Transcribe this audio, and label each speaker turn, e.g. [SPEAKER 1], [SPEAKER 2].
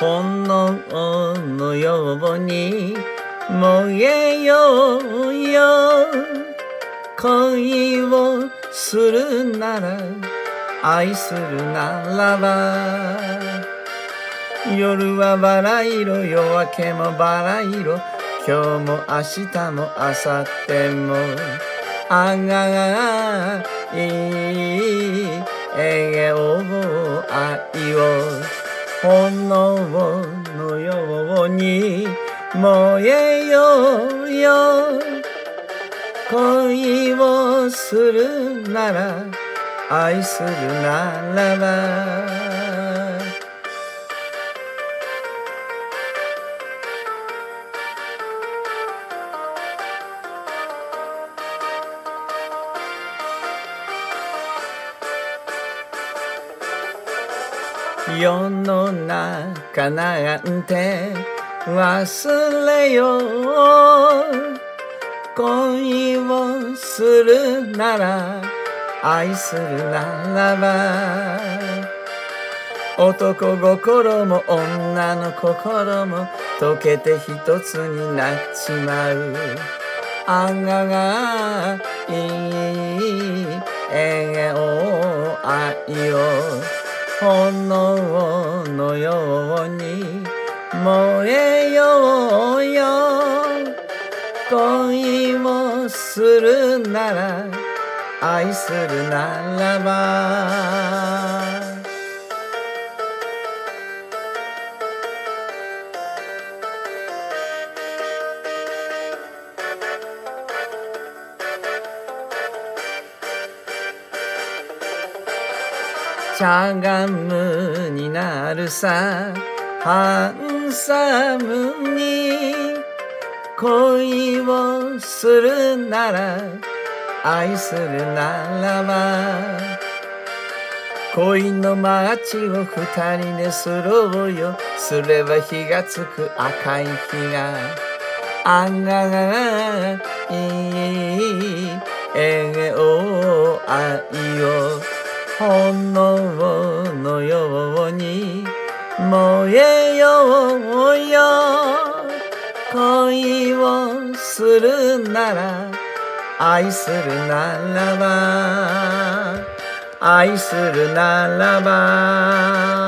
[SPEAKER 1] 炎のように燃えようよ。恋をするなら愛するならば夜はバラ色夜明けもバラ色今日も明日も明後日もあががいい笑顔愛を。炎のように燃えようよ。恋をするなら愛するならば。世の中なんて忘れよう恋をするなら愛するならば男心も女の心も溶けて一つになっちまう。あががいい笑顔愛を。炎のように燃えようよ。恋をするなら愛するならば。しゃがむになるさ。ハンサムに恋をするなら愛するならば恋の街を二人ですろうよ。すれば火がつく赤い日があががいい炎のように燃えようよ恋をするなら愛するならば。愛するならば。